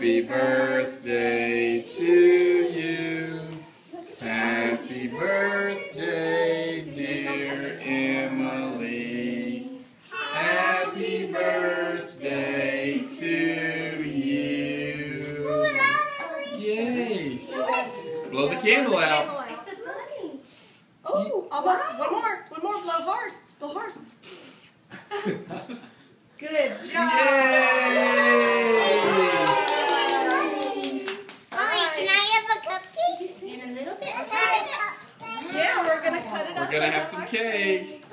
Happy birthday to you. Happy birthday, dear Emily. Happy birthday to you. Yay! Blow the candle out. Oh, almost. One more. One more. Blow hard. Blow hard. Good job. Yay! We're gonna have some cake.